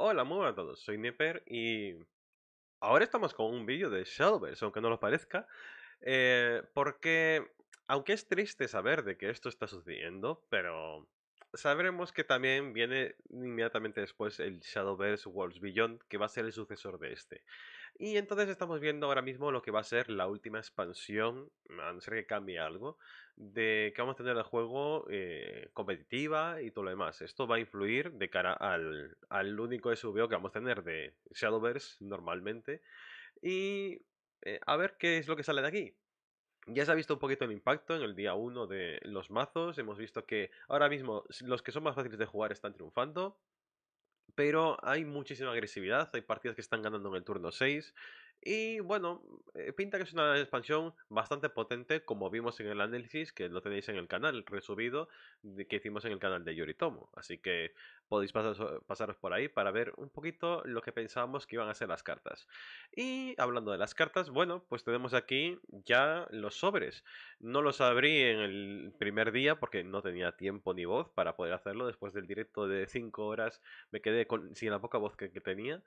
Hola, muy buenas a todos, soy Nipper y ahora estamos con un vídeo de Shadowverse, aunque no lo parezca, eh, porque aunque es triste saber de que esto está sucediendo, pero sabremos que también viene inmediatamente después el Shadowverse Worlds Beyond, que va a ser el sucesor de este. Y entonces estamos viendo ahora mismo lo que va a ser la última expansión, a no ser que cambie algo, de que vamos a tener el juego eh, competitiva y todo lo demás. Esto va a influir de cara al, al único SVO que vamos a tener de Shadowverse normalmente. Y eh, a ver qué es lo que sale de aquí. Ya se ha visto un poquito el impacto en el día 1 de los mazos. Hemos visto que ahora mismo los que son más fáciles de jugar están triunfando. Pero hay muchísima agresividad, hay partidas que están ganando en el turno 6 y bueno, eh, pinta que es una expansión bastante potente, como vimos en el análisis, que lo tenéis en el canal resubido, que hicimos en el canal de Yoritomo. Así que podéis pasaros, por ahí para ver un poquito lo que pensábamos que iban a ser las cartas. Y hablando de las cartas, bueno, pues tenemos aquí ya los sobres. No los abrí en el primer día porque no tenía tiempo ni voz para poder hacerlo. Después del directo de 5 horas me quedé con, sin la poca voz que tenía.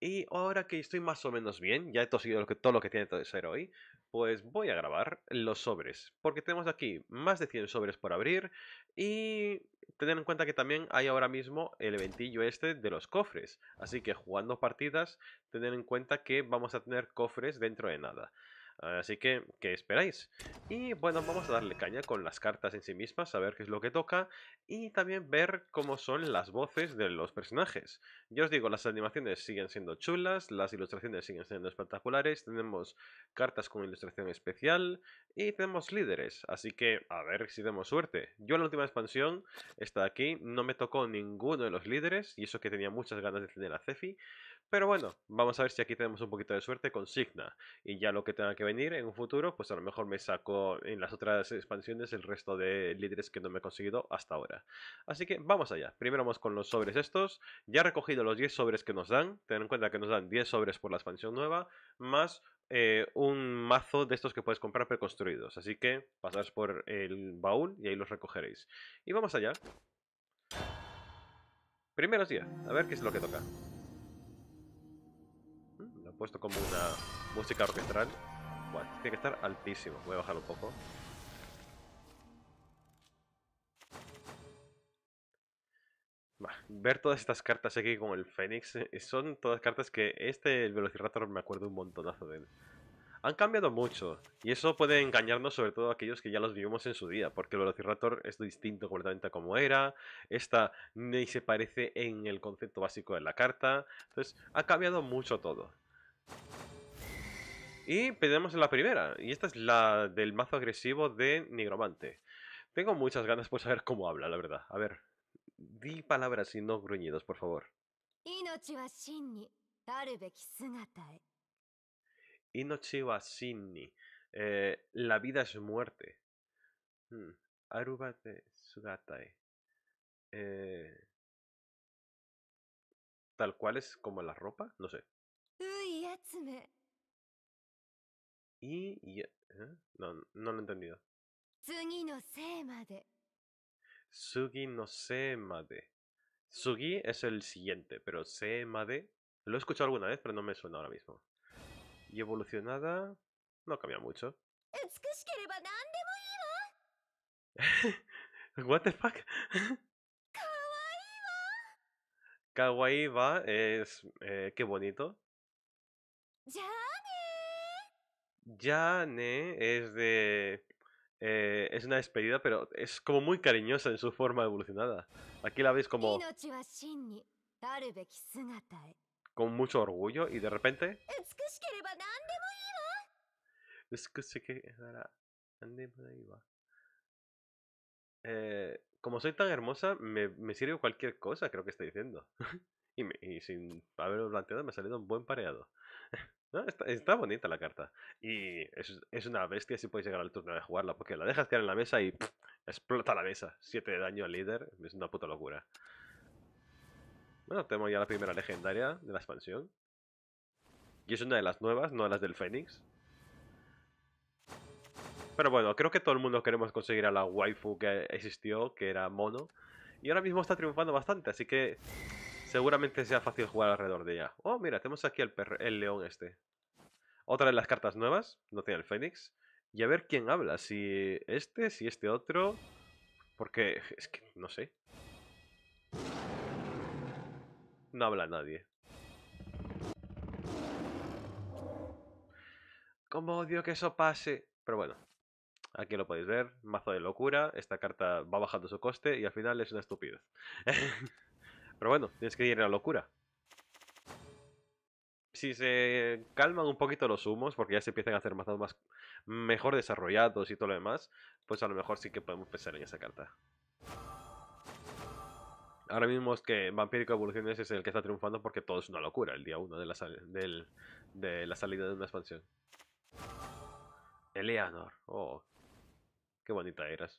Y ahora que estoy más o menos bien, ya he tosido todo lo que tiene que ser hoy, pues voy a grabar los sobres. Porque tenemos aquí más de 100 sobres por abrir y tener en cuenta que también hay ahora mismo el eventillo este de los cofres. Así que jugando partidas, tener en cuenta que vamos a tener cofres dentro de nada. Así que, ¿qué esperáis? Y bueno, vamos a darle caña con las cartas en sí mismas, a ver qué es lo que toca y también ver cómo son las voces de los personajes. Ya os digo, las animaciones siguen siendo chulas, las ilustraciones siguen siendo espectaculares, tenemos cartas con ilustración especial y tenemos líderes, así que a ver si tenemos suerte. Yo en la última expansión, esta de aquí, no me tocó ninguno de los líderes y eso que tenía muchas ganas de tener a Cefi, pero bueno, vamos a ver si aquí tenemos un poquito de suerte con Signa. Y ya lo que tenga que venir en un futuro, pues a lo mejor me saco en las otras expansiones el resto de líderes que no me he conseguido hasta ahora. Así que vamos allá. Primero vamos con los sobres estos. Ya he recogido los 10 sobres que nos dan. Ten en cuenta que nos dan 10 sobres por la expansión nueva, más eh, un mazo de estos que puedes comprar preconstruidos. Así que pasaros por el baúl y ahí los recogeréis. Y vamos allá. Primeros días, a ver qué es lo que toca puesto como una música orquestral. Bueno, tiene que estar altísimo. Voy a bajarlo un poco. ver todas estas cartas aquí con el Fénix eh, son todas cartas que este, el Velociraptor, me acuerdo un montonazo de él. Han cambiado mucho y eso puede engañarnos sobre todo a aquellos que ya los vivimos en su día, porque el Velociraptor es distinto completamente a como era, esta ni se parece en el concepto básico de la carta, entonces ha cambiado mucho todo. Y pedimos la primera, y esta es la del mazo agresivo de Nigromante. Tengo muchas ganas por saber cómo habla, la verdad. A ver, di palabras y no gruñidos, por favor. Inochi wa shinni. Eh, la vida es muerte. Hmm. Arubate sugatai. Eh, Tal cual es como la ropa, no sé. Y... ¿eh? No, no lo he entendido. Sugi no Semade. Sugi es el siguiente, pero Semade... Lo he escuchado alguna vez, pero no me suena ahora mismo. Y evolucionada... No cambia mucho. What the fuck? Kawaii va es... Eh, qué bonito. Yane es de... Eh, es una despedida, pero es como muy cariñosa en su forma evolucionada. Aquí la veis como... Con mucho orgullo y de repente... Eh, como soy tan hermosa, me, me sirve cualquier cosa, creo que está diciendo. y, y, sin haberlo planteado, me ha salido un buen pareado. Está, bonita la carta. Y es, es, una bestia si puedes llegar al turno de jugarla, porque la dejas caer en la mesa y explota la mesa. 7 de daño al líder, es una puta locura. Bueno, tenemos ya la primera legendaria de la expansión. Y es una de las nuevas, no las del Fénix. Pero bueno, creo que todo el mundo queremos conseguir a la waifu que existió, que era Mono. Y ahora mismo está triunfando bastante, así que seguramente sea fácil jugar alrededor de ella. Oh, mira, tenemos aquí el, el león este. Otra de las cartas nuevas, no tiene el Fénix. Y a ver quién habla, si este, si este otro... Porque es que no sé. No habla nadie. Como odio que eso pase. Pero bueno, aquí lo podéis ver. Mazo de locura. Esta carta va bajando su coste y al final es una estupidez. Pero bueno, tienes que ir a la locura. Si se calman un poquito los humos, porque ya se empiezan a hacer mazos más mejor desarrollados y todo lo demás, pues a lo mejor sí que podemos pensar en esa carta. Ahora mismo es que Vampírico Evoluciones es el que está triunfando porque todo es una locura el día 1 de, la de la salida de una expansión. Eleanor. Oh, qué bonita eras.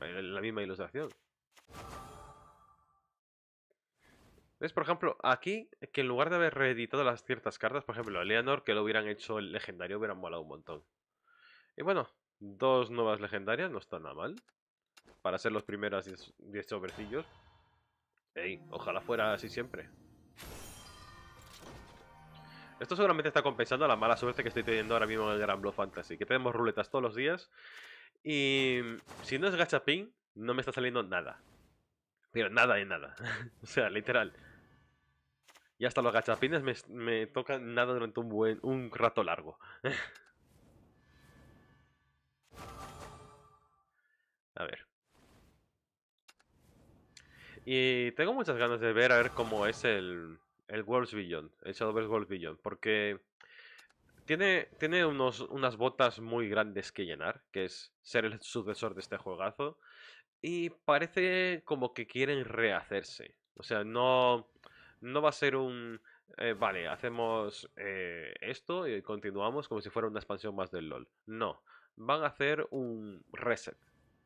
La misma ilustración. ¿Ves? Por ejemplo, aquí, que en lugar de haber reeditado las ciertas cartas, por ejemplo, Eleanor, que lo hubieran hecho el legendario, hubieran molado un montón. Y bueno, dos nuevas legendarias, no está nada mal. Para ser los primeros 10 sobrecillos. Ey, ojalá fuera así siempre. Esto seguramente está compensando la mala suerte que estoy teniendo ahora mismo en el Gran Blue Fantasy. Que tenemos ruletas todos los días. Y si no es gachapín, no me está saliendo nada. Pero nada de nada. o sea, literal. Y hasta los gachapines me, me tocan nada durante un buen un rato largo. a ver. Y tengo muchas ganas de ver a ver cómo es el, el World's Beyond, el Shadowverse World's Beyond, porque tiene, tiene unos, unas botas muy grandes que llenar, que es ser el sucesor de este juegazo, y parece como que quieren rehacerse. O sea, no, no va a ser un... Eh, vale, hacemos eh, esto y continuamos como si fuera una expansión más del LOL. No, van a hacer un reset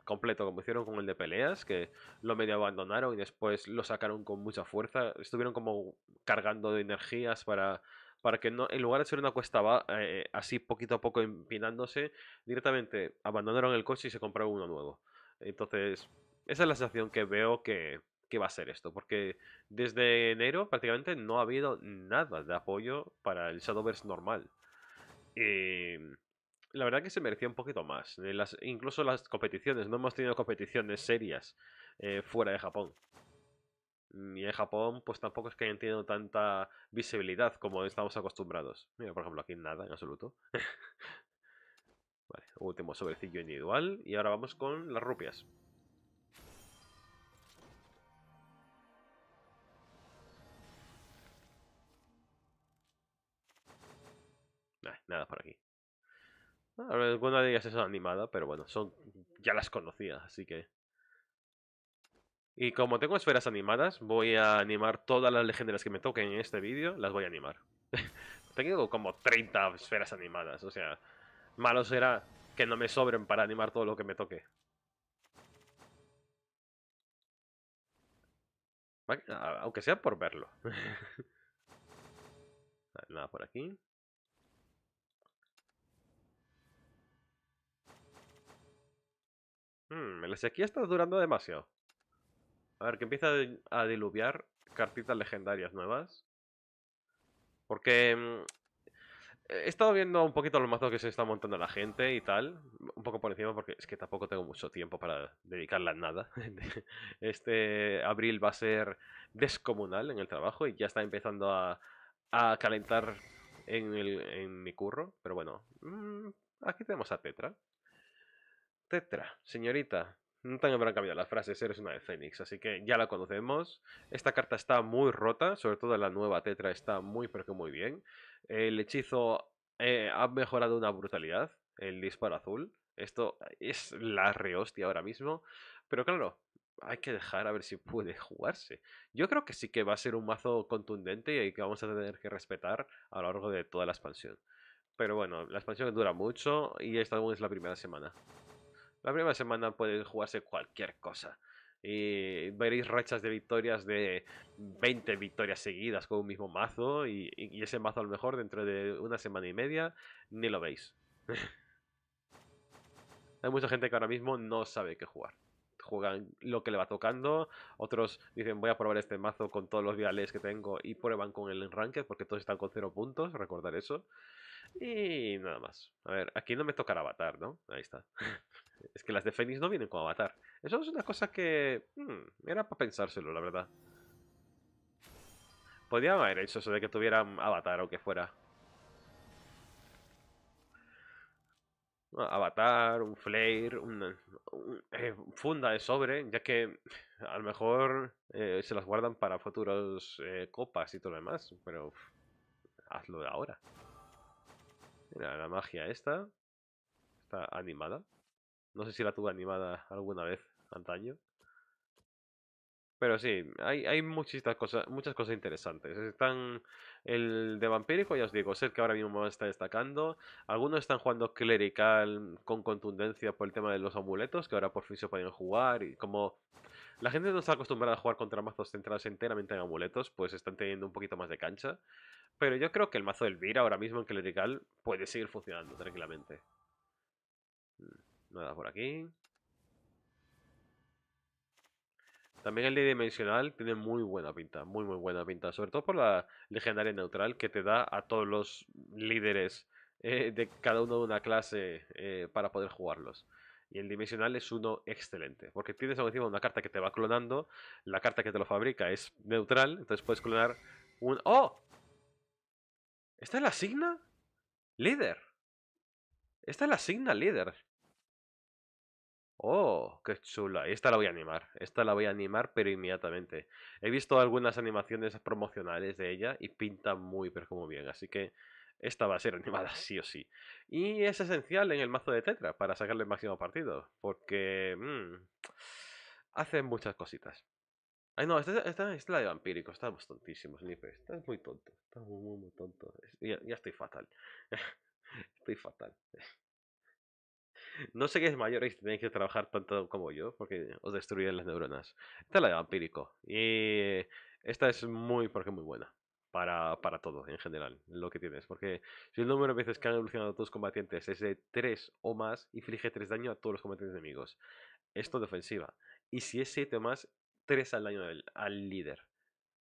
completo, como hicieron con el de peleas, que lo medio abandonaron y después lo sacaron con mucha fuerza. Estuvieron como cargando de energías para, para que no, en lugar de ser una cuesta eh, así poquito a poco empinándose, directamente abandonaron el coche y se compraron uno nuevo. Entonces, esa es la sensación que veo que, que va a ser esto, porque desde enero prácticamente no ha habido nada de apoyo para el Shadowverse normal. Y la verdad que se merecía un poquito más. Las, incluso las competiciones, no hemos tenido competiciones serias eh, fuera de Japón. Y en Japón, pues tampoco es que hayan tenido tanta visibilidad como estamos acostumbrados. Mira, por ejemplo, aquí nada en absoluto. último sobrecillo individual. Y ahora vamos con las rupias. nada por aquí. Alguna de ellas es animada, pero bueno, son ya las conocía, así que... Y como tengo esferas animadas, voy a animar todas las legendarias que me toquen en este vídeo, las voy a animar. tengo como 30 esferas animadas, o sea, malo será que no me sobren para animar todo lo que me toque. Aunque sea por verlo. Nada por aquí. Hmm, la sequía está durando demasiado. A ver, que empieza a diluviar cartitas legendarias nuevas. Porque mm, he estado viendo un poquito los mazos que se está montando la gente y tal. Un poco por encima porque es que tampoco tengo mucho tiempo para dedicarle a nada. Este abril va a ser descomunal en el trabajo y ya está empezando a, calentar en, en mi curro. Pero bueno, mm, aquí tenemos a Tetra. Tetra, señorita. No te habrán cambiado las frases, eres una de Fénix, así que ya la conocemos. Esta carta está muy rota, sobre todo la nueva Tetra está muy pero que muy bien. El hechizo eh, ha mejorado una brutalidad, el disparo azul. Esto es la rehostia ahora mismo. Pero claro, hay que dejar a ver si puede jugarse. Yo creo que sí que va a ser un mazo contundente y que vamos a tener que respetar a lo largo de toda la expansión. Pero bueno, la expansión dura mucho y esta es la primera semana. La primera semana puede jugarse cualquier cosa. Y veréis rachas de victorias de 20 victorias seguidas con un mismo mazo. Y, ese mazo a lo mejor dentro de una semana y media ni lo veis. Hay mucha gente que ahora mismo no sabe qué jugar. juegan lo que le va tocando, otros dicen voy a probar este mazo con todos los viales que tengo y prueban con el Ranked porque todos están con cero puntos, recordar eso. Y nada más. A ver, aquí no me tocará avatar, ¿no? Ahí está. es que las de Fénix no vienen con avatar. Eso es una cosa que... Hmm, era para pensárselo, la verdad. Podría haber hecho eso de que tuvieran avatar o que fuera. Avatar, un flare, una, un, eh, funda de sobre, ya que a lo mejor eh, se las guardan para futuros eh, copas y todo lo demás, pero hazlo de ahora. Mira, la magia esta está animada. No sé si la tuve animada alguna vez antaño. Pero sí, hay, hay muchas cosas, muchas cosas interesantes. Están el de vampírico, ya os digo, es el que ahora mismo está destacando. Algunos están jugando clerical con contundencia por el tema de los amuletos, que ahora por fin se pueden jugar. Y como la gente no está acostumbrada a jugar contra mazos centrados enteramente en amuletos, pues están teniendo un poquito más de cancha. Pero yo creo que el mazo del Vira ahora mismo en clerical puede seguir funcionando tranquilamente. Mm, nada por aquí. También el dimensional tiene muy buena pinta, muy muy buena pinta, sobre todo por la legendaria neutral que te da a todos los líderes eh, de cada uno de una clase eh, para poder jugarlos. Y el dimensional es uno excelente, porque tienes encima una carta que te va clonando, la carta que te lo fabrica es neutral, entonces puedes clonar un... ¡Oh! ¿Esta es la signa? Líder. Esta es la signa líder. Oh, qué chula. Esta la voy a animar. Esta la voy a animar, pero inmediatamente. He visto algunas animaciones promocionales de ella y pinta muy, pero como bien. Así que esta va a ser animada sí o sí. Y es esencial en el mazo de Tetra para sacarle el máximo partido. Porque mmm, hace muchas cositas. Ay, no, esta, es la de vampírico. Estamos tontísimos, Sniper. Estás muy tonto. Estás muy, muy, muy tonto. Ya, ya estoy fatal. estoy fatal. No sé qué es mayor y tenéis que trabajar tanto como yo, porque os destruyen las neuronas. Esta es la de vampírico. Y esta es muy, porque muy buena. Para, para todo, en general, lo que tienes. Porque si el número de veces que han evolucionado tus combatientes es de 3 o más, inflige 3 daño a todos los combatientes enemigos. Esto de ofensiva. Y si es 7 o más, 3 al daño al líder.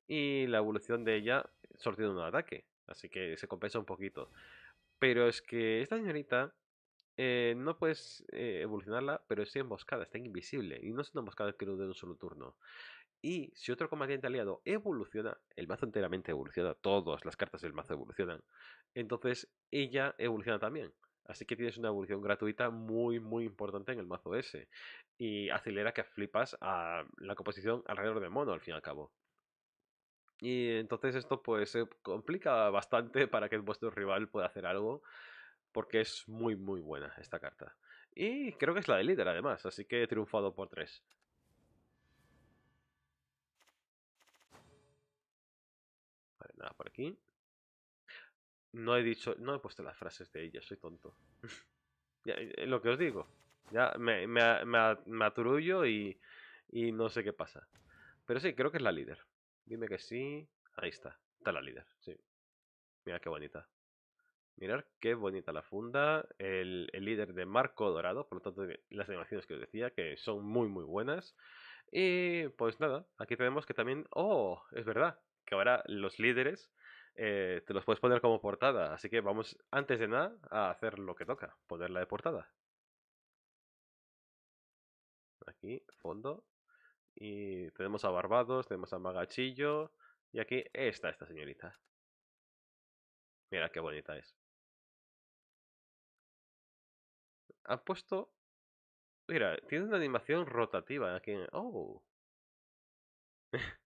Y la evolución de ella sortiendo un ataque. Así que se compensa un poquito. Pero es que esta señorita eh, no puedes eh, evolucionarla, pero es emboscada, está invisible. Y no es una emboscada que no de un solo turno. Y si otro combatiente aliado evoluciona, el mazo enteramente evoluciona, todas las cartas del mazo evolucionan. Entonces ella evoluciona también. Así que tienes una evolución gratuita muy, muy importante en el mazo S. Y acelera que flipas a la composición alrededor del mono, al fin y al cabo. Y entonces esto pues se complica bastante para que vuestro rival pueda hacer algo porque es muy muy buena esta carta. Y creo que es la de líder además, así que he triunfado por 3. Por aquí. No he dicho, no he puesto las frases de ella, soy tonto. ya, eh, lo que os digo, ya me, me, me, aturullo y, y no sé qué pasa. Pero sí, creo que es la líder. Dime que sí. Ahí está, está la líder, sí. Mira qué bonita. Mirar qué bonita la funda. El, líder de Marco Dorado. Por lo tanto, las animaciones que os decía, que son muy, muy buenas. Y pues nada, aquí tenemos que también... ¡Oh! Es verdad, que ahora los líderes eh, te los puedes poner como portada. Así que vamos, antes de nada, a hacer lo que toca. Ponerla de portada. Aquí, fondo. Y tenemos a Barbados, tenemos a Magachillo. Y aquí está esta señorita. Mira qué bonita es. Han puesto... Mira, tiene una animación rotativa aquí. ¡Oh!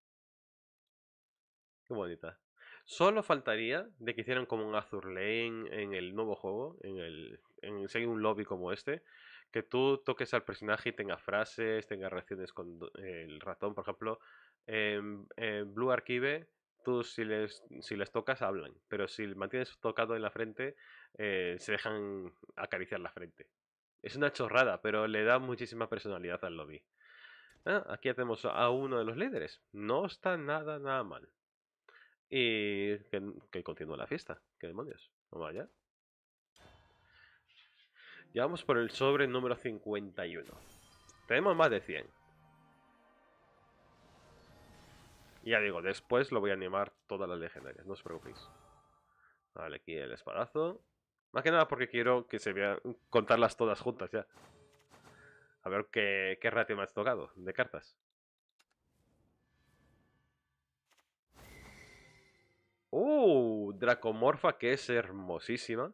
Qué bonita. Solo faltaría de que hicieran como un Azur Lane en el nuevo juego, en el en si un lobby como este, que tú toques al personaje y tenga frases, tenga reacciones con el ratón, por ejemplo. En, Blue Archive, tú si les, si les tocas hablan, pero si mantienes tocado en la frente, eh, se dejan acariciar la frente. Es una chorrada, pero le da muchísima personalidad al lobby. Ah, aquí tenemos a uno de los líderes. No está nada, nada mal. Y que, continúe la fiesta. ¿Qué demonios? Vamos allá. Ya vamos por el sobre número 51. Tenemos más de 100. Ya digo, después lo voy a animar todas las legendarias, no os preocupéis. Vale, aquí el espadazo. Más que nada porque quiero que se vean contarlas todas juntas ya. A ver qué, qué ratio me has tocado de cartas. ¡Uh! Dracomorfa, que es hermosísima.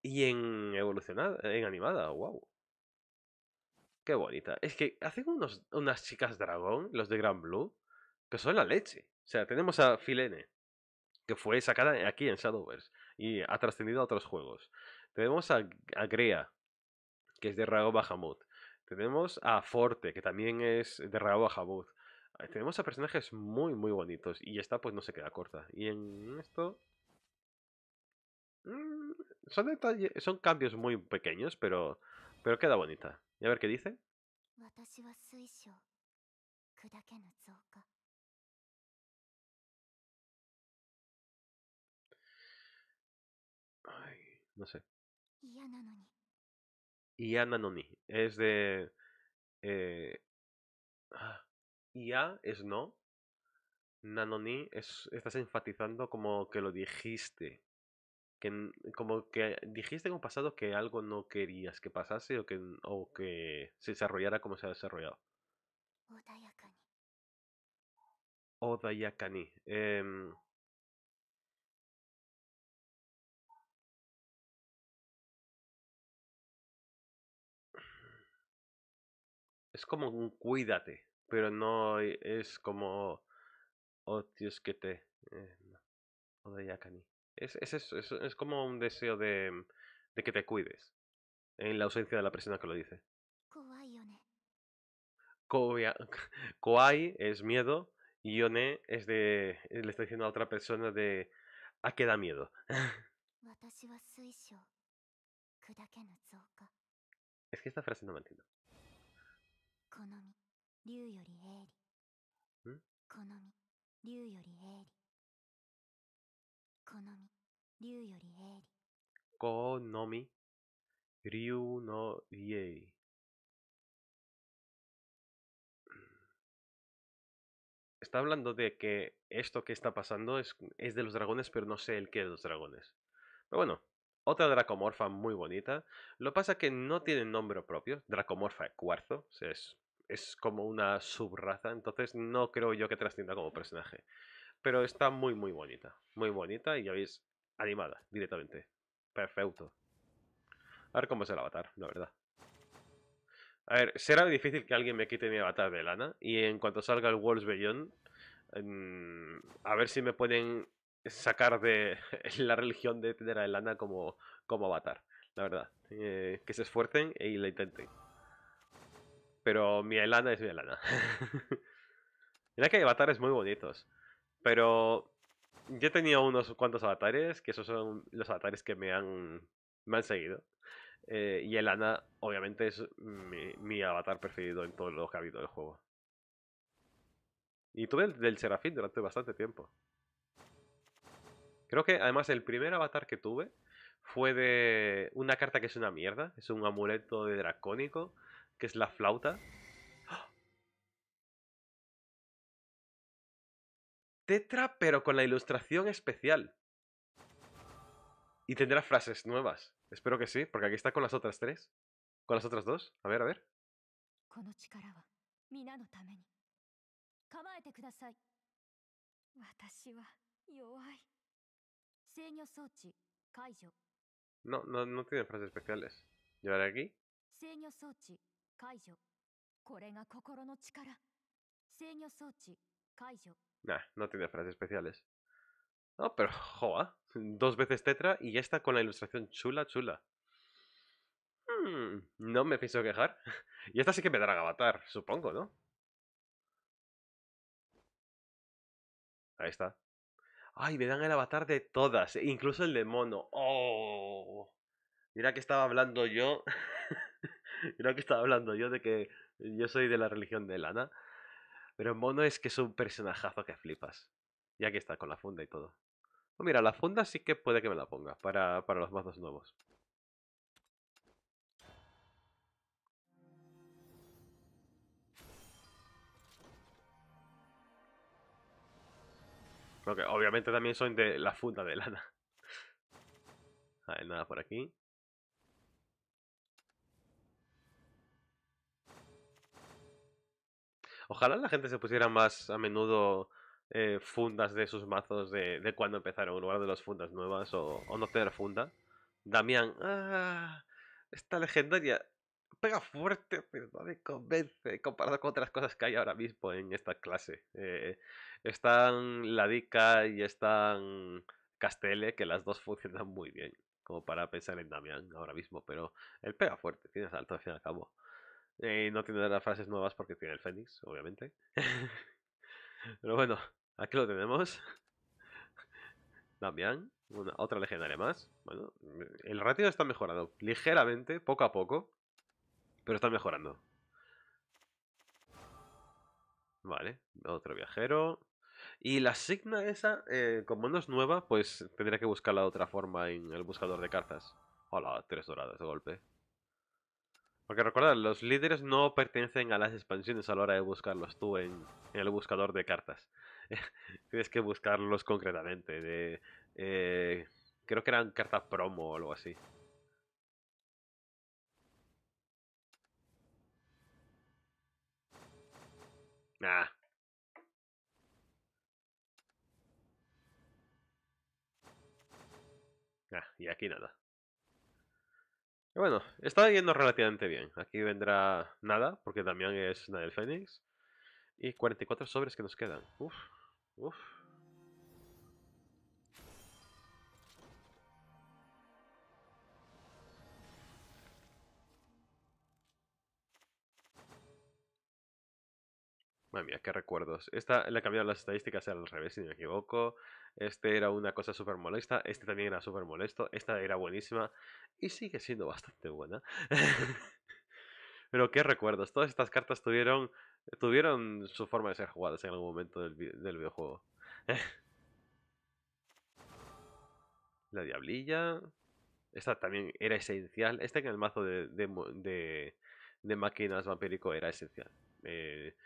Y en evolucionada, en animada, wow. Qué bonita. Es que hacen unos, unas chicas dragón, los de Gran Blue, que son la leche. O sea, tenemos a Filene, que fue sacada aquí en Shadowverse y ha trascendido a otros juegos. Tenemos a, a Grea, que es de Rago Bahamut. Tenemos a Forte, que también es de Rago Bahamut. Tenemos a personajes muy, muy bonitos. Y esta pues no se queda corta. Y en esto... Mm, son detalles, son cambios muy pequeños, pero, pero queda bonita. Y a ver qué dice. Ay, no sé. Iana Noni. Es de... Eh, ah, IA es no. Nanoni es, estás enfatizando como que lo dijiste. Que, como que dijiste en un pasado que algo no querías que pasase o que, o que se desarrollara como se ha desarrollado. Odayakani. Eh, es como un cuídate, pero no es como oh que te eh, Odayakani. Es, es eso, es, es, como un deseo de, de que te cuides. En la ausencia de la persona que lo dice. Koai es miedo. Y Yone es de. Le está diciendo a otra persona de. ¿A qué da miedo? es que esta frase no me entiendo 好み竜より鋭利好み竜より鋭利好み竜より鋭利好み竜の家 Está hablando de que esto que está pasando es, es de los dragones, pero no sé el qué de los dragones. Pero bueno, otra dracomorfa muy bonita. Lo pasa que no tiene nombre propio. Dracomorfa de cuarzo. O sea, es, es como una subraza. Entonces no creo yo que trascienda como personaje. Pero está muy, muy bonita. Muy bonita y ya veis, animada directamente. Perfecto. A ver cómo es el avatar, la verdad. A ver, será difícil que alguien me quite mi avatar de lana. Y en cuanto salga el Walls Beyond, a ver si me pueden sacar de la religión de tener a Elana como, como avatar, la verdad. Eh, que se esfuercen y lo intenten. Pero mi Elana es mi Elana. Mira que hay avatares muy bonitos. Pero yo tenía unos cuantos avatares, que esos son los avatares que me han, me han seguido. Eh, y Elana, obviamente, es mi, mi, avatar preferido en todo lo que ha habido del juego. Y tuve el del Serafín durante bastante tiempo. Creo que además el primer avatar que tuve fue de una carta que es una mierda. Es un amuleto de dracónico, que es la flauta. Tetra, pero con la ilustración especial. Y tendrá frases nuevas. Espero que sí, porque aquí está con las otras tres. Con las otras dos. A ver, a ver. No, no, no tiene frases especiales. ¿Llevaré aquí? Nah, no tiene frases especiales. No, pero joa, dos veces tetra y ya está con la ilustración chula, chula. Hmm, no me pienso quejar. y esta sí que me dará avatar, supongo, ¿no? Ahí está. Ay, me dan el avatar de todas, incluso el de mono. Oh. Mira que estaba hablando yo. Mira que estaba hablando yo de que yo soy de la religión de Lana. Pero mono es que es un personajazo que flipas. Y aquí está, con la funda y todo. Oh, mira, la funda sí que puede que me la ponga para, para los mazos nuevos. Porque obviamente también son de la funda de lana. A ver, nada por aquí. Ojalá la gente se pusiera más a menudo eh, fundas de sus mazos de, cuando empezaron, en lugar de las fundas nuevas o, no tener funda. Damián, ah, esta legendaria pega fuerte, pero no me convence comparado con otras cosas que hay ahora mismo en esta clase. Eh, están Ladica y están Castele, que las dos funcionan muy bien, como para pensar en Damián ahora mismo, pero él pega fuerte, tiene salto al fin y al cabo. Eh, no tiene las frases nuevas porque tiene el Fénix, obviamente. pero bueno, aquí lo tenemos. Damián, una, otra legendaria más. Bueno, el ratio está mejorando ligeramente, poco a poco. Pero está mejorando. Vale, otro viajero. Y la signa esa, eh, como no es nueva, pues tendría que buscarla de otra forma en el buscador de cartas. Hola, tres doradas de golpe. Porque recordad, los líderes no pertenecen a las expansiones a la hora de buscarlos tú en, el buscador de cartas. Tienes que buscarlos concretamente. Eh, creo que eran cartas promo o algo así. Ah. Ah, y aquí nada. Bueno, está yendo relativamente bien. Aquí vendrá nada, porque también es una del Fénix. Y 44 sobres que nos quedan. Uf, uf. Madre mía, qué recuerdos. Esta le cambiado las estadísticas al revés, si no me equivoco. Este era una cosa súper molesta. Este también era súper molesto. Esta era buenísima. Y sigue siendo bastante buena. Pero qué recuerdos. Todas estas cartas tuvieron, tuvieron su forma de ser jugadas en algún momento del, videojuego. La diablilla. Esta también era esencial. Este en el mazo de, de, de máquinas vampírico era esencial. Eh,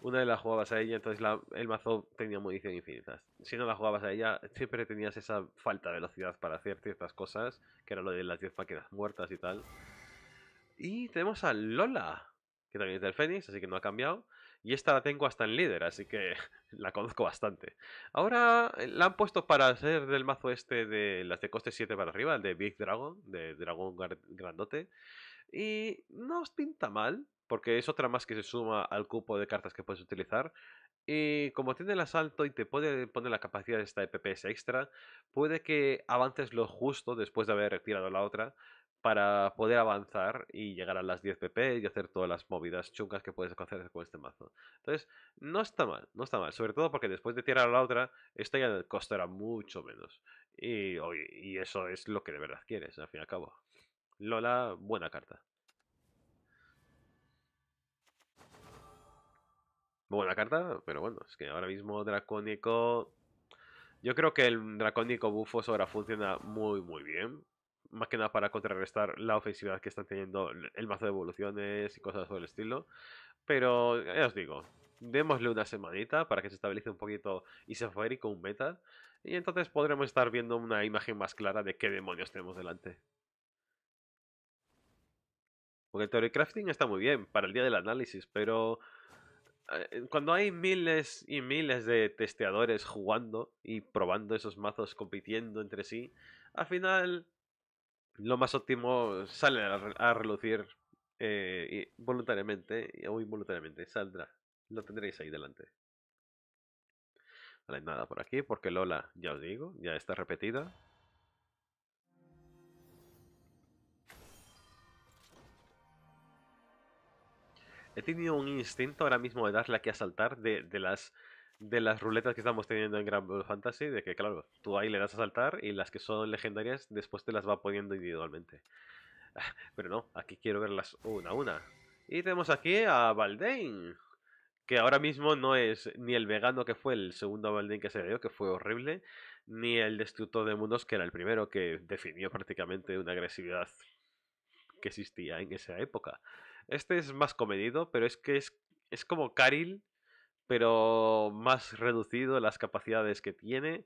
una de las jugabas a ella, entonces el mazo tenía munición infinita. Si no la jugabas a ella, siempre tenías esa falta de velocidad para hacer ciertas cosas, que era lo de las 10 máquinas muertas y tal. Y tenemos a Lola, que también es del Fénix, así que no ha cambiado. Y esta la tengo hasta en líder, así que la conozco bastante. Ahora eh, la han puesto para ser del mazo este de las de coste 7 para arriba, el de Big Dragon, de Dragón Grandote. Y no os pinta mal, porque es otra más que se suma al cupo de cartas que puedes utilizar. Y como tiene el asalto y te puede poner la capacidad de esta de PPS extra, puede que avances lo justo después de haber retirado la otra para poder avanzar y llegar a las 10 PP y hacer todas las movidas chungas que puedes hacer con este mazo. Entonces, no está mal, no está mal. Sobre todo porque después de tirar a la otra, esta ya costará mucho menos. Y, y eso es lo que de verdad quieres, al fin y al cabo. Lola, buena carta. Buena carta, pero bueno, es que ahora mismo Dracónico... Yo creo que el Dracónico Bufos ahora funciona muy muy bien. Más que nada para contrarrestar la ofensividad que están teniendo el mazo de evoluciones y cosas por el estilo. Pero ya os digo, démosle una semanita para que se estabilice un poquito y se con un meta. Y entonces podremos estar viendo una imagen más clara de qué demonios tenemos delante. Porque el Theory Crafting está muy bien para el día del análisis, pero cuando hay miles y miles de testeadores jugando y probando esos mazos, compitiendo entre sí, al final lo más óptimo sale a, relucir eh, voluntariamente o involuntariamente, saldrá. Lo tendréis ahí delante. Vale, nada por aquí, porque Lola, ya os digo, ya está repetida. He tenido un instinto ahora mismo de darle aquí a saltar de, las de las ruletas que estamos teniendo en Grand Fantasy, de que claro, tú ahí le das a saltar y las que son legendarias después te las va poniendo individualmente. Pero no, aquí quiero verlas una a una. Y tenemos aquí a Baldain, que ahora mismo no es ni el vegano que fue el segundo Baldain que se dio, que fue horrible, ni el destructor de mundos, que era el primero que definió prácticamente una agresividad que existía en esa época. Este es más comedido, pero es que es, es como Karil, pero más reducido las capacidades que tiene.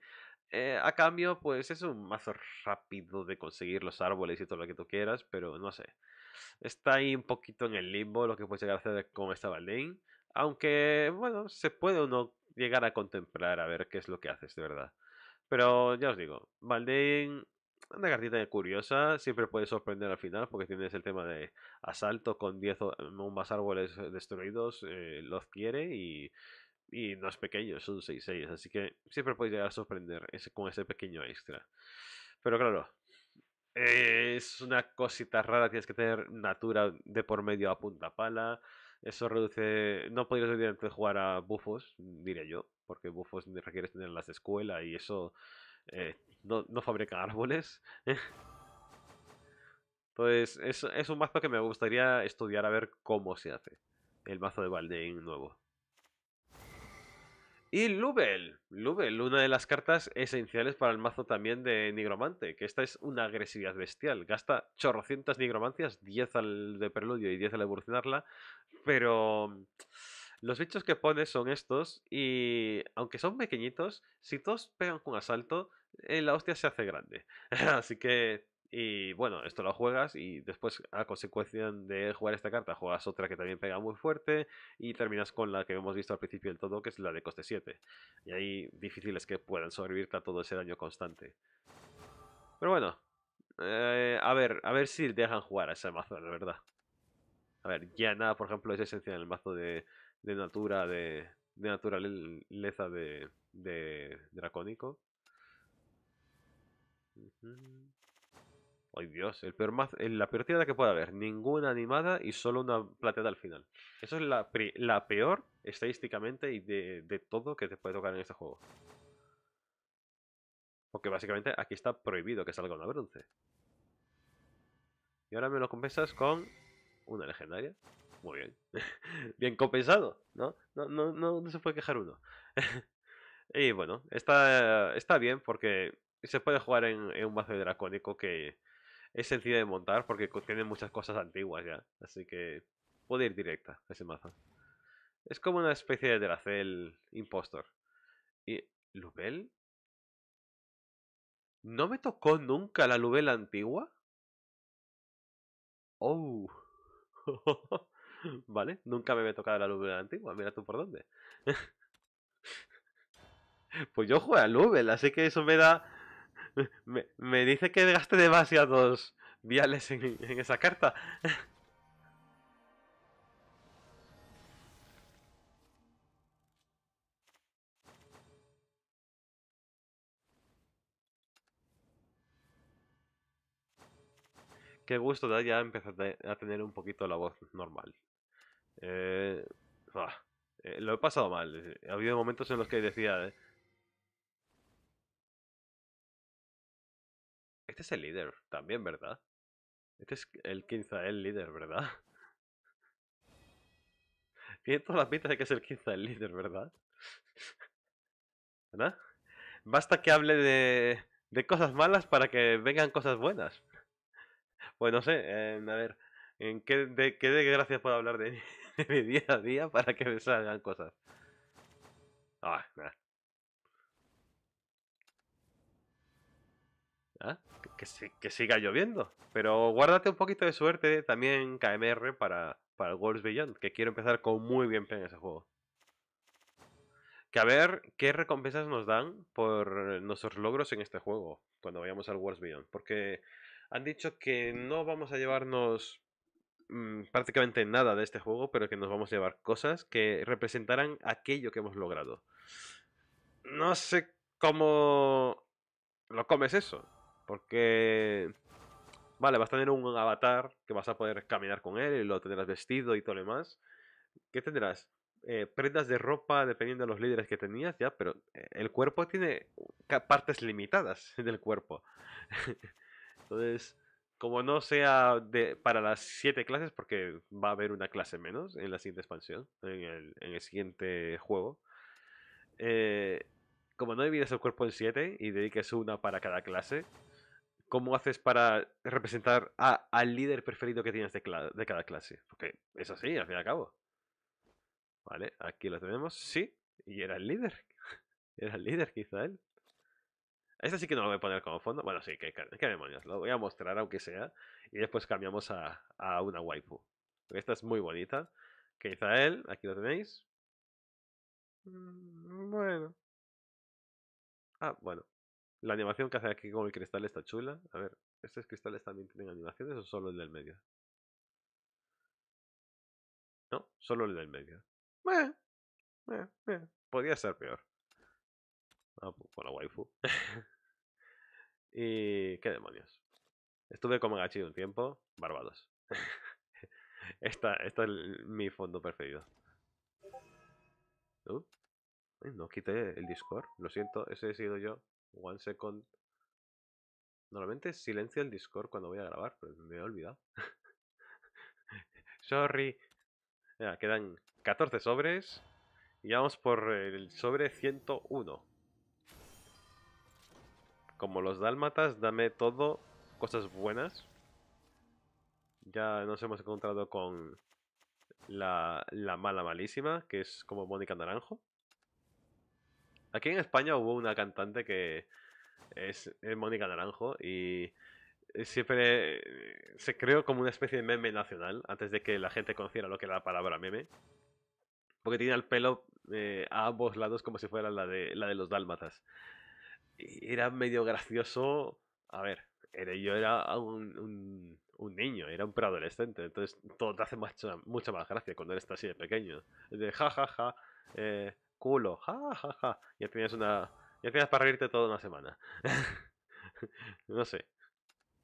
Eh, a cambio, pues es un mazo rápido de conseguir los árboles y todo lo que tú quieras, pero no sé. Está ahí un poquito en el limbo lo que puedes llegar a hacer con esta Baldain. Aunque, bueno, se puede uno llegar a contemplar a ver qué es lo que haces de verdad. Pero ya os digo, Baldain, una cartita curiosa, siempre puede sorprender al final porque tienes el tema de asalto con 10 o más árboles destruidos, eh, los quiere y, y no es pequeño, es un 6-6, así que siempre puedes llegar a sorprender ese, con ese pequeño extra. Pero claro, es una cosita rara, tienes que tener natura de por medio a punta pala. Eso reduce. No podrías evidentemente jugar a bufos, diría yo, porque bufos requieres tenerlas de escuela y eso eh, no, fabrican árboles. Pues es, un mazo que me gustaría estudiar a ver cómo se hace. El mazo de Baldein nuevo. Y Lubel. Lubel, una de las cartas esenciales para el mazo también de Nigromante, que esta es una agresividad bestial. Gasta chorrocientas nigromancias, 10 al de preludio y 10 al evolucionarla, pero los bichos que pone son estos y aunque son pequeñitos, si todos pegan con asalto, eh, la hostia se hace grande. Así que y bueno, esto lo juegas y después, a consecuencia de jugar esta carta, juegas otra que también pega muy fuerte y terminas con la que hemos visto al principio del todo, que es la de coste 7. Y ahí difícil es que puedan sobrevivir a todo ese daño constante. Pero bueno, eh, a ver, a ver si dejan jugar a ese mazo, de verdad. A ver, nada por ejemplo, es esencial en el mazo de, de Natura, de, de naturaleza de, de Dracónico. Ay Dios, el peor la peor tirada que puede haber. Ninguna animada y solo una plateada al final. Eso es la, peor estadísticamente y de, de, todo que te puede tocar en este juego. Porque básicamente aquí está prohibido que salga una bronce. Y ahora me lo compensas con una legendaria. Muy bien. bien compensado, ¿no? No, no, no, no se puede quejar uno. y bueno, está, está bien porque se puede jugar en, un mazo de dracónico que es sencilla de montar porque tiene muchas cosas antiguas ya. Así que puede ir directa ese mazo. Es como una especie de Dracel Impostor. ¿Y Lubel? ¿No me tocó nunca la Lubel antigua? Oh. vale, nunca me había tocado la Lubel antigua. Mira tú por dónde. pues yo juego a Lubel, así que eso me da me, dice que gaste demasiados viales en, esa carta. Qué gusto da ya empezar a tener un poquito la voz normal. Eh, eh, lo he pasado mal. Ha habido momentos en los que decía, eh, Este es el líder también, ¿verdad? Este es el 15 el líder, ¿verdad? Tiene toda la pinta de que es el 15 el líder, ¿verdad? ¿Verdad? Basta que hable de, cosas malas para que vengan cosas buenas. Pues no sé, a ver, ¿en qué, de, qué desgracia puedo hablar de, de, mi día a día para que me salgan cosas? Ah, nada. ¿Ah? que, siga lloviendo. Pero guárdate un poquito de suerte también KMR para, para el Worlds Beyond, que quiero empezar con muy bien en ese juego. Que a ver qué recompensas nos dan por nuestros logros en este juego cuando vayamos al Worlds Beyond. Porque han dicho que no vamos a llevarnos mm, prácticamente nada de este juego, pero que nos vamos a llevar cosas que representarán aquello que hemos logrado. No sé cómo lo comes eso. Porque. Vale, vas a tener un avatar que vas a poder caminar con él y lo tendrás vestido y todo lo demás. ¿Qué tendrás? Eh, prendas de ropa dependiendo de los líderes que tenías, ya, pero eh, el cuerpo tiene partes limitadas del cuerpo. Entonces, como no sea para las siete clases, porque va a haber una clase menos en la siguiente expansión, en el, en el siguiente juego, eh, como no divides el cuerpo en siete y dediques una para cada clase, ¿Cómo haces para representar al líder preferido que tienes de, cada clase? Porque es así, al fin y al cabo. Vale, aquí lo tenemos. Sí, y era el líder. era el líder, quizá él. Este sí que no lo voy a poner como fondo. Bueno, sí, que, demonios. Lo voy a mostrar, aunque sea. Y después cambiamos a, a una waifu. Esta es muy bonita. Quizá él, aquí lo tenéis. Mm, bueno. Ah, bueno. La animación que hace aquí con el cristal está chula. A ver, ¿estos cristales también tienen animaciones o solo el del medio? No, solo el del medio. Eh, eh, eh. Podría ser peor. Ah, por la waifu. y... ¿Qué demonios? Estuve como gachido un tiempo. Barbados. esta, esta es mi fondo preferido. No quité el Discord. Lo siento, ese he sido yo. One second. Normalmente silencio el Discord cuando voy a grabar, pero me he olvidado. Sorry. Ya, quedan 14 sobres. Y vamos por el sobre 101. Como los dálmatas, dame todo cosas buenas. Ya nos hemos encontrado con la, la mala malísima, que es como Mónica Naranjo. Aquí en España hubo una cantante que es, Mónica Naranjo y siempre se creó como una especie de meme nacional antes de que la gente conociera lo que era la palabra meme. Porque tenía el pelo eh, a ambos lados como si fuera la de, la de los dálmatas. Era medio gracioso. A ver, yo era un, un, niño, era un preadolescente. Entonces todo te hace mucha, mucha más gracia cuando eres así de pequeño. De jajaja. Ja, ja, eh, culo, ja, ja, ja. Ya tenías una. Ya tenías para reírte toda una semana. no sé.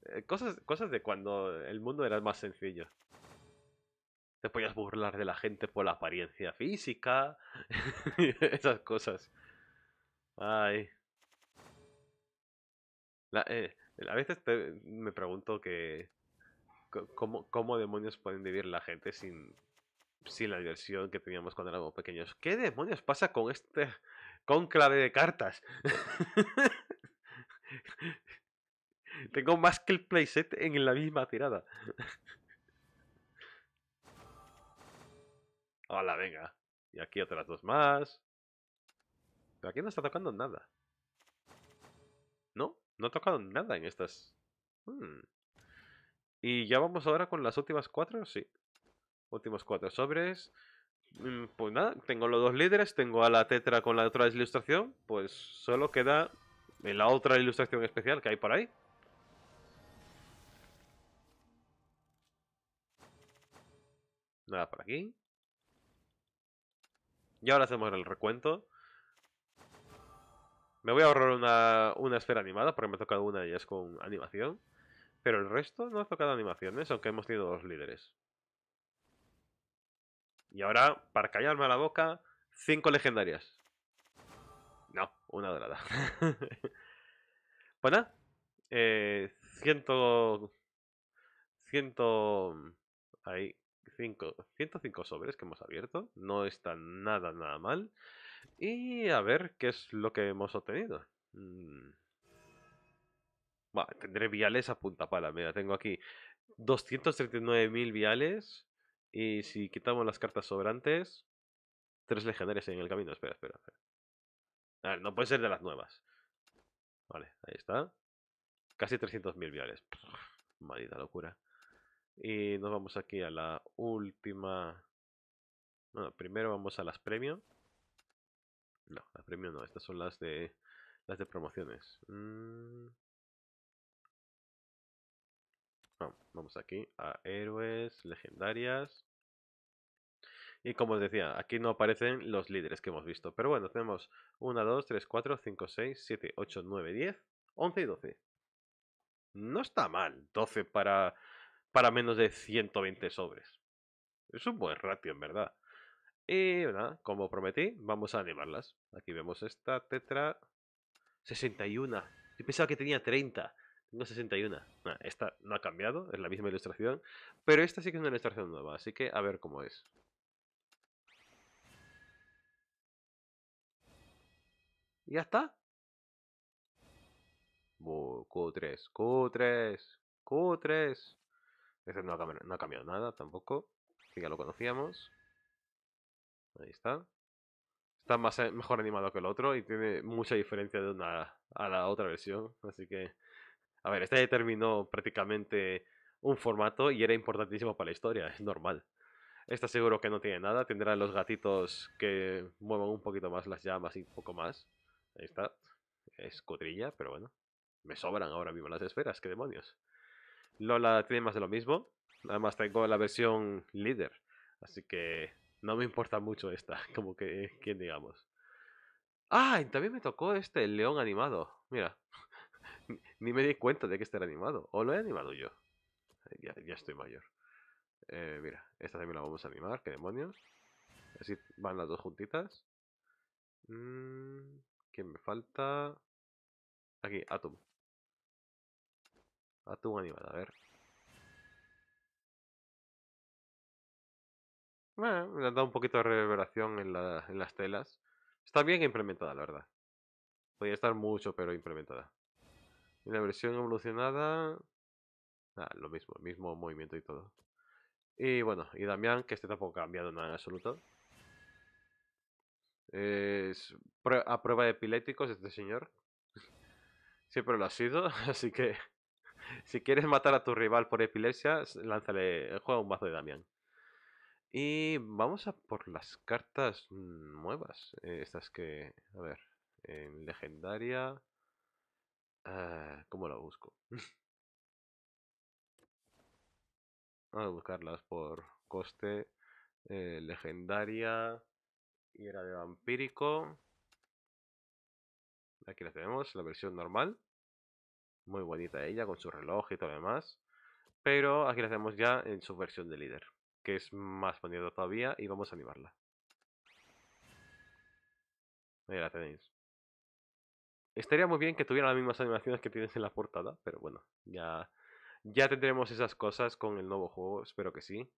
Eh, cosas, cosas de cuando el mundo era más sencillo. Te podías burlar de la gente por la apariencia física. Esas cosas. Ay. Eh, a veces me pregunto que. Cómo, ¿Cómo demonios pueden vivir la gente sin sin la diversión que teníamos cuando éramos pequeños. ¿Qué demonios pasa con este conclave de cartas? Tengo más que el playset en la misma tirada. Hola, venga. Y aquí otras dos más. Pero aquí no está tocando nada. No, no ha tocado nada en estas. Hmm. Y ya vamos ahora con las últimas cuatro, sí. Últimos cuatro sobres. Mm, pues nada, tengo los dos líderes, tengo a la tetra con la otra ilustración. Pues solo queda la otra ilustración especial que hay por ahí. Nada por aquí. Y ahora hacemos el recuento. Me voy a ahorrar una, una esfera animada porque me ha tocado una y es con animación. Pero el resto no ha tocado animaciones, aunque hemos tenido dos líderes. Y ahora, para callarme la boca, cinco legendarias. No, una dorada. pues nada. Eh, ciento... Ciento... Ahí. Cinco, 105 sobres que hemos abierto. No está nada, nada mal. Y a ver qué es lo que hemos obtenido. Mm. tendré viales a punta pala. Mira, tengo aquí 239.000 viales. Y si quitamos las cartas sobrantes, tres legendarias en el camino. Espera, espera, A ver, no puede ser de las nuevas. Vale, ahí está. Casi 300.000 viales. maldita locura. Y nos vamos aquí a la última... Bueno, primero vamos a las premio. No, las premio no. Estas son las de las de promociones. Mm. Vamos aquí a héroes, legendarias. Y como os decía, aquí no aparecen los líderes que hemos visto. Pero bueno, tenemos 1, 2, 3, 4, 5, 6, 7, 8, 9, 10, 11 y 12. No está mal, 12 para, para menos de 120 sobres. Es un buen ratio, en verdad. Y nada, como prometí, vamos a animarlas. Aquí vemos esta tetra 61. Yo pensaba que tenía 30. Tengo 61. esta no ha cambiado, es la misma ilustración. Pero esta sí que es una ilustración nueva, así que a ver cómo es. Ya está. Q3, Q3, Q3. Este no ha, cambiado, nada tampoco. Que ya lo conocíamos. Ahí está. Está más, eh, mejor animado que el otro y tiene mucha diferencia de una a la otra versión. Así que, a ver, este determinó prácticamente un formato y era importantísimo para la historia, es normal. Esta seguro que no tiene nada, tendrá los gatitos que muevan un poquito más las llamas y un poco más. Ahí está. Es cutrilla, pero bueno. Me sobran ahora mismo las esferas, qué demonios. Lola tiene más de lo mismo. Además tengo la versión líder. Así que no me importa mucho esta, como que, ¿quién digamos? Ah, también me tocó este, el león animado. Mira, ni me di cuenta de que este animado. ¿O lo he animado yo? Ya, ya estoy mayor. Eh, mira, esta también la vamos a animar, qué demonios. Así van las dos juntitas. Mm, ¿Quién me falta? Aquí, Atom. Atom animada, a ver. Bueno, me han dado un poquito de reverberación en, la, en las telas. Está bien implementada, la verdad. Podría estar mucho, pero implementada. En la versión evolucionada... Ah, lo mismo, mismo movimiento y todo. Y bueno, y Damián, que este tampoco ha cambiado nada en absoluto. Es a prueba de epilépticos este señor. Siempre lo ha sido, así que si quieres matar a tu rival por epilepsia, lánzale, juega un mazo de Damián. Y vamos a por las cartas nuevas. Eh, estas que, a ver, en legendaria... Ah, ¿Cómo lo busco? Vamos a buscarlas por coste. Eh, legendaria. Y era de vampírico. Aquí la tenemos, la versión normal. Muy bonita ella, con su reloj y todo lo demás. Pero aquí la tenemos ya en su versión de líder que es más bonito todavía, y vamos a animarla. Ahí la tenéis. Estaría muy bien que tuviera las mismas animaciones que tienes en la portada, pero bueno, ya, ya tendremos esas cosas con el nuevo juego, espero que sí.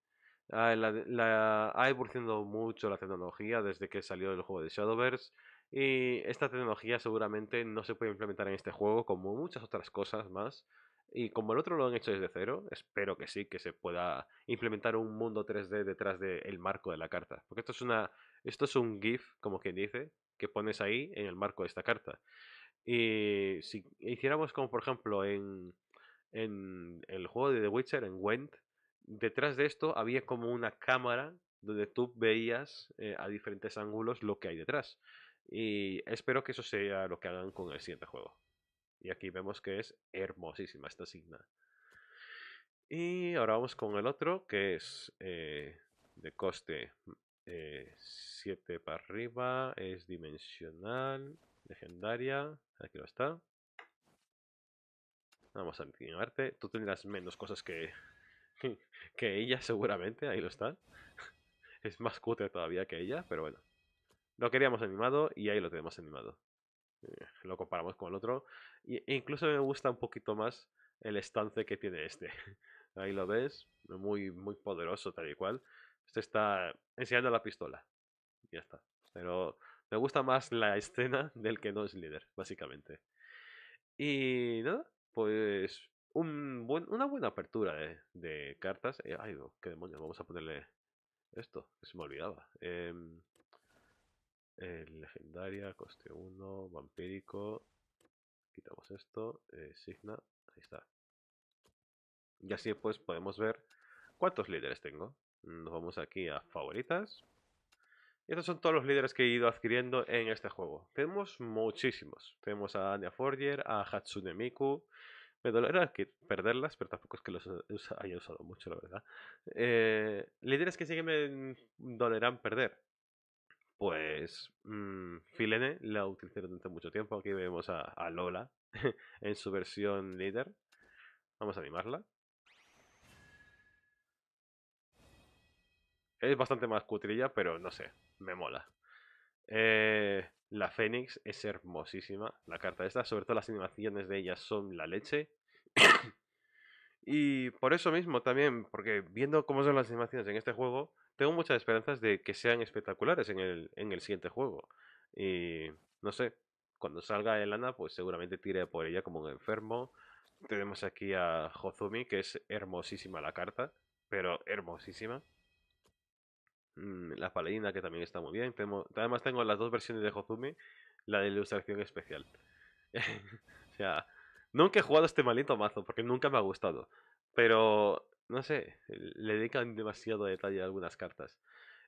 Ah, la, ha evolucionado mucho la tecnología desde que salió el juego de Shadowverse y esta tecnología seguramente no se puede implementar en este juego como muchas otras cosas más y como el otro lo han hecho desde cero, espero que sí, que se pueda implementar un mundo 3D detrás del marco de la carta. Porque esto es una. Esto es un GIF, como quien dice, que pones ahí en el marco de esta carta. Y si hiciéramos como por ejemplo en, en el juego de The Witcher, en Went, detrás de esto había como una cámara donde tú veías eh, a diferentes ángulos lo que hay detrás. Y espero que eso sea lo que hagan con el siguiente juego. Y aquí vemos que es hermosísima esta signa. Y ahora vamos con el otro, que es eh, de coste 7 eh, para arriba, es dimensional, legendaria, aquí lo está. Vamos a animarte. Tú tendrás menos cosas que, que ella, seguramente, ahí lo está. Es más cutre todavía que ella, pero bueno. Lo queríamos animado y ahí lo tenemos animado. Eh, lo comparamos con el otro. e incluso me gusta un poquito más el estance que tiene este. Ahí lo ves, muy, muy poderoso tal y cual. Este está enseñando la pistola. Ya está. Pero me gusta más la escena del que no es líder, básicamente. Y nada, pues un buen, una buena apertura de, cartas. Eh, ay, qué demonios, vamos a ponerle esto, que se me olvidaba. El legendaria, coste 1, vampírico. Quitamos esto, eh, signa, ahí está. Y así pues podemos ver cuántos líderes tengo. Nos vamos aquí a favoritas. Estos son todos los líderes que he ido adquiriendo en este juego. Tenemos muchísimos. Tenemos a Anya Forger, a Hatsune Miku. Me dolerá perderlas, pero tampoco es que los haya usado mucho, la verdad. Eh, líderes que sí que me dolerán perder. Pues mmm, Filene la utilicé durante mucho tiempo. Aquí vemos a, Lola en su versión líder. Vamos a animarla. Es bastante más cutrilla, pero no sé, me mola. Eh, la Fénix es hermosísima, la carta esta, sobre todo las animaciones de ella son la leche. y por eso mismo también, porque viendo cómo son las animaciones en este juego, tengo muchas esperanzas de que sean espectaculares en el, en el siguiente juego. Y no sé, cuando salga Elana, pues seguramente tire por ella como un enfermo. Tenemos aquí a Hozumi, que es hermosísima la carta, pero hermosísima. Mm, la paladina que también está muy bien. además tengo las dos versiones de Hozumi, la de ilustración especial. o sea, nunca he jugado este maldito mazo porque nunca me ha gustado. Pero, no sé, le dedican demasiado detalle a algunas cartas.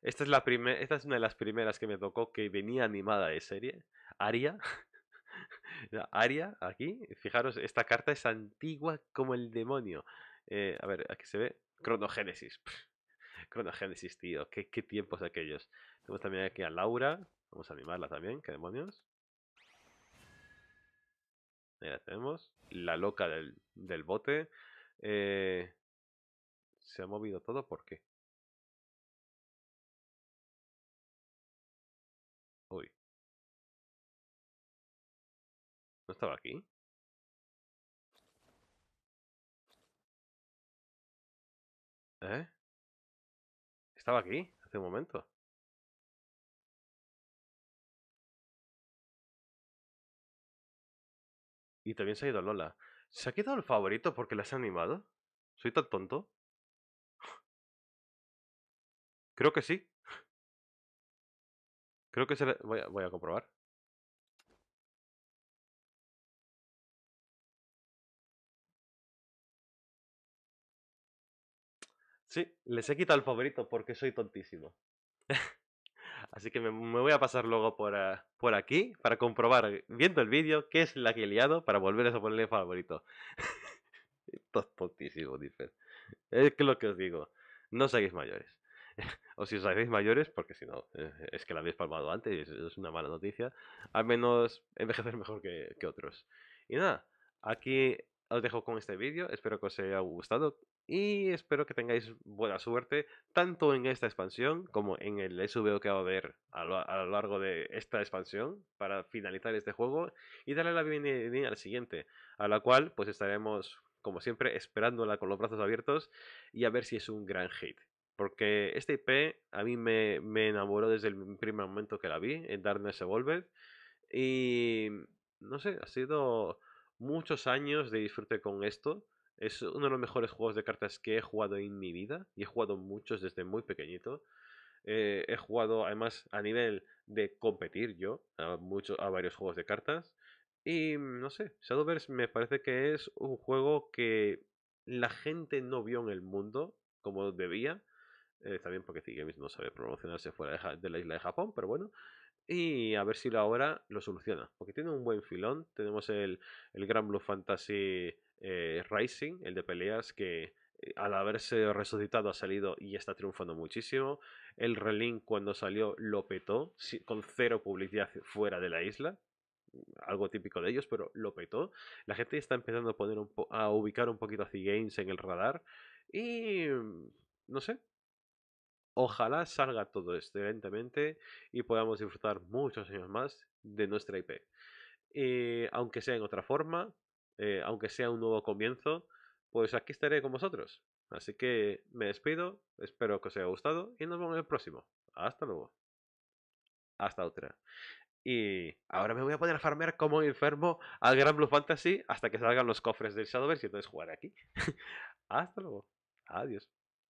Esta es, la esta es una de las primeras que me tocó que venía animada de serie. Aria. Aria, aquí. Fijaros, esta carta es antigua como el demonio. Eh, a ver, aquí se ve. Cronogénesis. Cronogénesis, tío. ¿Qué, ¿Qué, tiempos aquellos. Tenemos también aquí a Laura. Vamos a animarla también. ¿Qué demonios? Ahí la tenemos. La loca del, del bote. Eh, ¿Se ha movido todo? ¿Por qué? Uy. ¿No estaba aquí? ¿Eh? Estaba aquí, hace un momento. Y también se ha ido Lola. ¿Se ha quedado el favorito porque las ha animado? ¿Soy tan tonto? Creo que sí. Creo que se le... voy, a, voy a comprobar. Sí, les he quitado el favorito porque soy tontísimo. Así que me, voy a pasar luego por, ah, por aquí para comprobar, viendo el vídeo, qué es la que he liado para volver a ponerle favorito. tontísimo, dices. Es que lo que os digo, no seguís mayores. o si os hacéis mayores, porque si no, eh, es que la habéis palmado antes y es, una mala noticia, al menos envejecer mejor que, que otros. Y nada, aquí os dejo con este vídeo, espero que os haya gustado y espero que tengáis buena suerte tanto en esta expansión como en el SVO que va a haber a lo, largo de esta expansión para finalizar este juego y darle la bienvenida al siguiente, a la cual pues estaremos como siempre esperándola con los brazos abiertos y a ver si es un gran hit. Porque este IP a mí me, enamoró desde el primer momento que la vi en Darkness Evolved. Y no sé, ha sido muchos años de disfrute con esto. Es uno de los mejores juegos de cartas que he jugado en mi vida. Y he jugado muchos desde muy pequeñito. Eh, he jugado además a nivel de competir yo a, muchos, a varios juegos de cartas. Y no sé, Shadowverse me parece que es un juego que la gente no vio en el mundo como debía. Eh, también porque Games no sabe promocionarse fuera de, la isla de Japón, pero bueno. Y a ver si ahora lo soluciona. Porque tiene un buen filón. Tenemos el, el Gran Blue Fantasy eh, Rising, el de peleas, que eh, al haberse resucitado ha salido y está triunfando muchísimo. El Relink cuando salió lo petó, con cero publicidad fuera de la isla. Algo típico de ellos, pero lo petó. La gente está empezando a, poner a ubicar un poquito a C-Games en el radar. Y no sé, Ojalá salga todo excelentemente y podamos disfrutar muchos años más de nuestra IP. Y aunque sea en otra forma, eh, aunque sea un nuevo comienzo, pues aquí estaré con vosotros. Así que me despido, espero que os haya gustado y nos vemos en el próximo. Hasta luego. Hasta otra. Y ahora me voy a poner a farmear como enfermo al Gran Blue Fantasy hasta que salgan los cofres del Shadowverse y entonces jugar aquí. Hasta luego. Adiós.